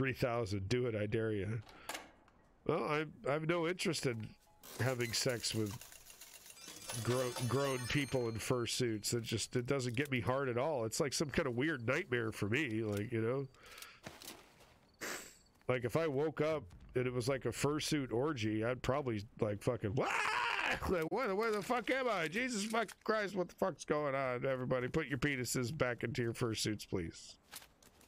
3000. Do it, I dare you. Well, I, I have no interest in having sex with grown, grown people in fursuits. It just it doesn't get me hard at all. It's like some kind of weird nightmare for me. Like, you know? Like if I woke up and it was like a fursuit orgy, I'd probably like fucking what? like where, where the fuck am I? Jesus fucking Christ, what the fuck's going on? Everybody, put your penises back into your fursuits, please.